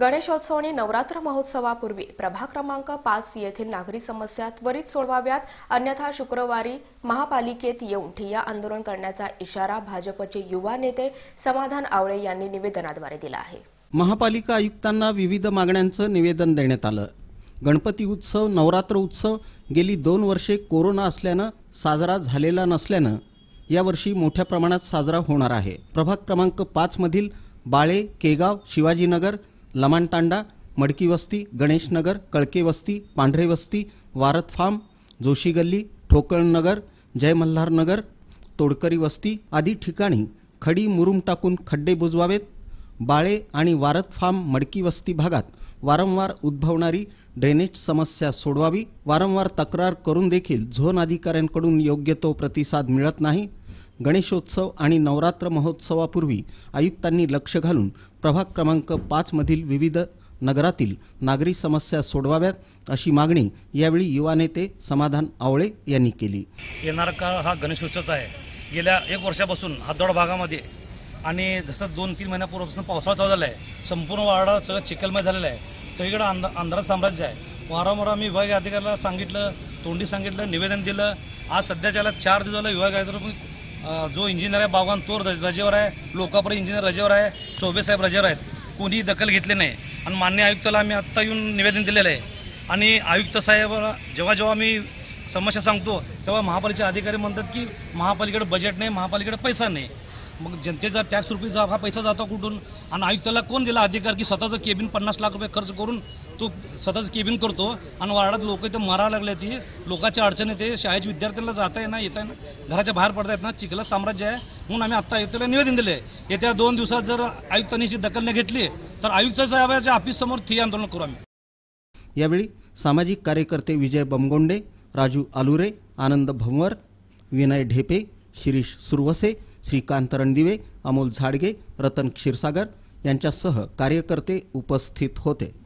गणेशोत्सव आणि नवरात्र महोत्सवापूर्वी प्रभाग क्रमांक पाच येथील नागरी समस्या त्वरित सोडवाव्यात. अन्यथा शुक्रवारी महापालिकेत येऊन ठिय्या आंदोलन करण्याचा इशारा भाजपचे युवा नेते समाधान आवळे यांनी निवेदनाद्वारे दिला आहे. महापालिका आयुक्तांना विविध मागण्यांचं निवेदन देण्यात आलं. गणपती उत्सव नवरात्र उत्सव गेली दोन वर्षे कोरोना असल्यानं साजरा झालेला नसल्यानं यावर्षी मोठ्या प्रमाणात साजरा होणार आहे. प्रभाग क्रमांक पाचमधील बाळे केगाव शिवाजीनगर लमाणतांडा मडकी वस्ती गणेशनगर कळके वस्ती पांढरे वस्ती वारत फार्म जोशी गल्ली ठोकळनगर जय मल्हारनगर तोडकरी वस्ती आदी ठिकाणी खडी मुरुम टाकून खड्डे बुजवावेत. बाळे आणि वारत फार्म मडकी वस्ती भागात वारंवार उद्भवणारी ड्रेनेज समस्या सोडवावी. वारंवार तक्रार करून देखील झोन अधिकाऱ्यांकडून योग्य तो प्रतिसाद मिळत नाही. गणेशोत्सव आणि नवरात्र महोत्सवापूर्वी आयुक्तांनी लक्ष घालून प्रभाग क्रमांक पाचमधील विविध नगरातील नागरी समस्या सोडवाव्यात अशी मागणी यावेळी युवा नेते समाधान आवळे यांनी केली. येणारा काळ हा गणेशोत्सवचा आहे. गेल्या एक वर्षापासून हातदोड भागामध्ये आणि जसं दोन तीन महिन्यापूर्वीपासून पावसाळा चालू झाला आहे संपूर्ण वाडा सगळं चिखलमय झालेलं आहे. सगळीकडे अंध अंधारात साम्राज्य आहे. वारंवार आम्ही विभागीय अधिकाऱ्याला सांगितलं तोंडी सांगितलं निवेदन दिलं. आज सध्याच्याला चार दिवसाला विभाग अधिकारी जो इंजिनियर आहे बागवान तो रजेवर आहे. लोकापुरी इंजिनियर रजेवर आहे. चौबे साहेब रजेवर आहेत. कोणीही दखल घेतली नाही. आणि मान्य आयुक्ताला आम्ही आत्ता येऊन निवेदन दिलेलं आहे. आणि आयुक्त साहेब जेव्हा जेव्हा मी समस्या सांगतो तेव्हा महापालिकेचे अधिकारी म्हणतात की महापालिकेकडे बजेट नाही महापालिकेकडे पैसा नाही. मग जनतेचा टॅक्स रुपीचा हा पैसा जातो कुठून? आणि आयुक्ताला कोण दिला अधिकार की स्वतःचं केबिन पन्नास लाख रुपये खर्च करून तो स्वतःचं केबिन करतो? आणि वार्डात लोक इथं मरायला लागले ती लोकांच्या अडचणी ते शाळेच्या विद्यार्थ्यांना जाता येणार येत आहे ना घराच्या बाहेर पडता येत ना चिखला साम्राज्य आहे. म्हणून आम्ही आत्ता आयुक्ताला निवेदन दिले येत्या दोन दिवसात जर आयुक्तांनी दखल नाही घेतली तर आयुक्त साहेबाच्या ऑफिससमोर ठिय्या आंदोलन करू आम्ही. यावेळी सामाजिक कार्यकर्ते विजय बमगोंडे राजू आलुरे आनंद भंवर विनय ढेपे शिरीष सुरवसे श्रीकांत रणदिवे अमोल झाडगे रतन क्षीरसागर यांच्यासह कार्यकर्ते उपस्थित होते.